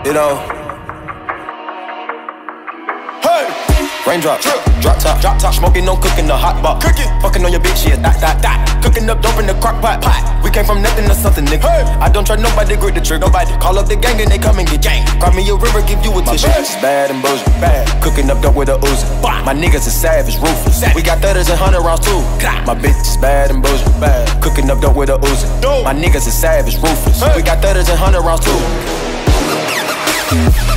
You know. Hey! Raindrop, drip, drop top, drop top, smoking, no cooking, the hot pot, cooking, fucking on your bitch, yeah, that, that, that, cooking up dope in the crock pot, pot. We came from nothing to something, nigga. Hey. I don't try nobody, grip the trigger, nobody. Call up the gang and they come and get gang. Grab me a river, give you a tissue. It's bad and bullshit, bad. Cooking up dope with a Uzi. My niggas is savage, ruthless. We got thudders and hundred rounds too. My bitch is bad and bullshit, bad. Cooking up dope with a Uzi. My niggas is savage, ruthless. We got thudders and hundred rounds too. Thank you.